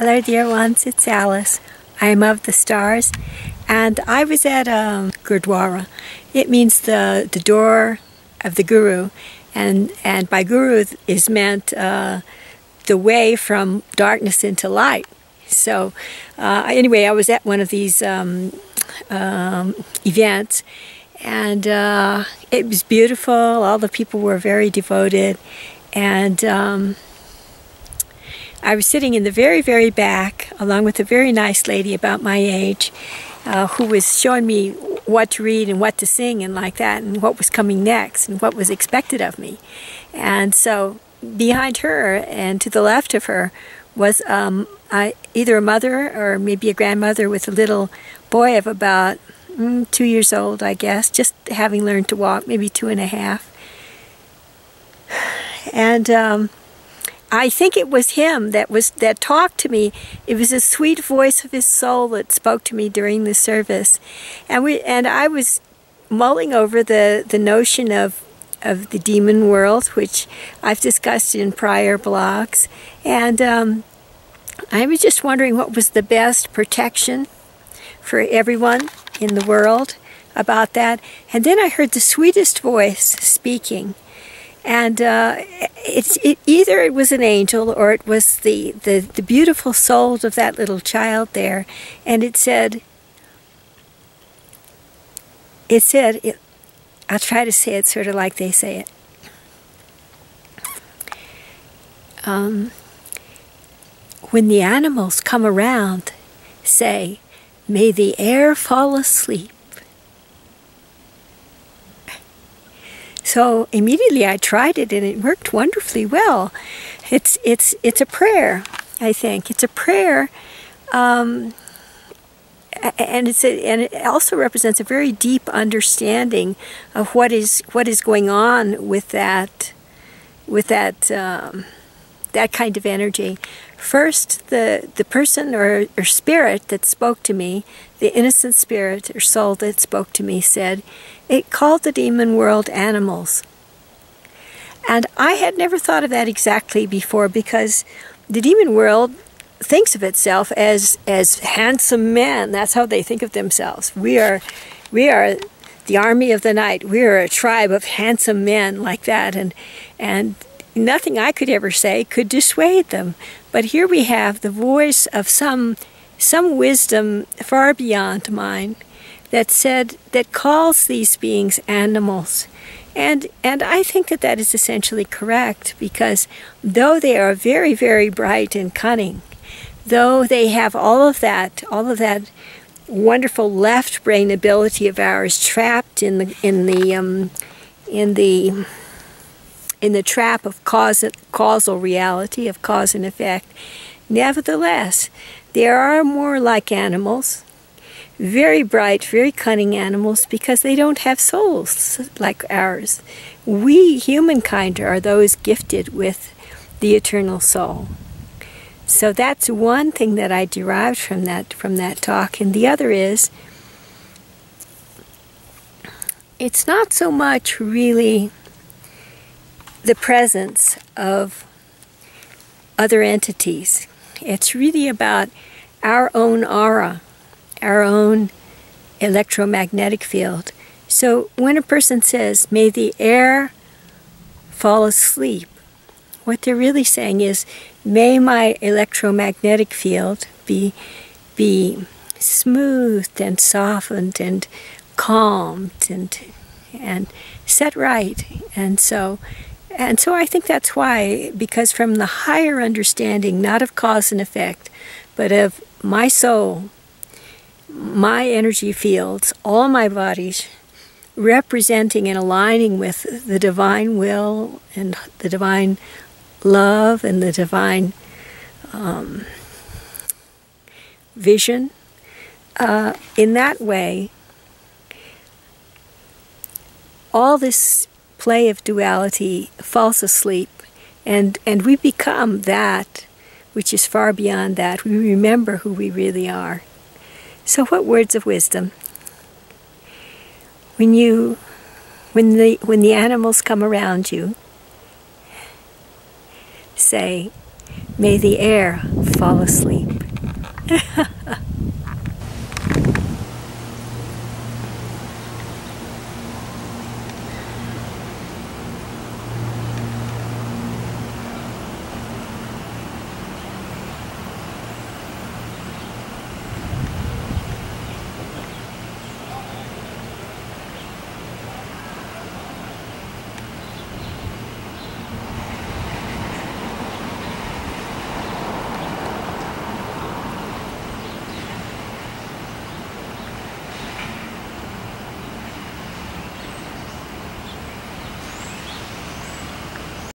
Hello, dear ones, it's Alice. I am of the stars, and I was at um, Gurdwara. It means the, the door of the Guru, and, and by Guru is meant uh, the way from darkness into light. So, uh, anyway, I was at one of these um, um, events, and uh, it was beautiful. All the people were very devoted, and um, I was sitting in the very, very back, along with a very nice lady about my age, uh, who was showing me what to read and what to sing and like that, and what was coming next and what was expected of me. And so behind her and to the left of her was um, I, either a mother or maybe a grandmother with a little boy of about mm, two years old, I guess, just having learned to walk, maybe two and a half. And um, I think it was him that was that talked to me. It was the sweet voice of his soul that spoke to me during the service, and we and I was mulling over the the notion of of the demon world, which I've discussed in prior blogs, and um, I was just wondering what was the best protection for everyone in the world about that. And then I heard the sweetest voice speaking and uh, it's it, either it was an angel or it was the, the, the beautiful soul of that little child there, and it said, it said, it, I'll try to say it sort of like they say it. Um, when the animals come around, say, May the air fall asleep. So immediately I tried it and it worked wonderfully well. It's, it's, it's a prayer, I think. It's a prayer. Um, and it's a, and it also represents a very deep understanding of what is what is going on with that with that um, that kind of energy. First, the the person or, or spirit that spoke to me, the innocent spirit or soul that spoke to me, said, it called the demon world animals. And I had never thought of that exactly before because the demon world thinks of itself as as handsome men. That's how they think of themselves. We are we are the army of the night. We are a tribe of handsome men like that and and nothing I could ever say could dissuade them. But here we have the voice of some some wisdom far beyond mine that said that calls these beings animals. And and I think that that is essentially correct because though they are very very bright and cunning, though they have all of that all of that wonderful left brain ability of ours trapped in the in the um, in the in the trap of cause, causal reality of cause and effect. Nevertheless, they are more like animals very bright, very cunning animals because they don't have souls like ours. We, humankind, are those gifted with the eternal soul. So that's one thing that I derived from that from that talk, and the other is it's not so much really the presence of other entities. It's really about our own aura our own electromagnetic field. So when a person says, may the air fall asleep, what they're really saying is, may my electromagnetic field be, be smoothed and softened and calmed and, and set right. And so, and so I think that's why, because from the higher understanding, not of cause and effect, but of my soul, my energy fields, all my bodies, representing and aligning with the divine will and the divine love and the divine um, vision. Uh, in that way, all this play of duality falls asleep, and, and we become that which is far beyond that. We remember who we really are. So what words of wisdom? When you when the when the animals come around you, say, May the air fall asleep.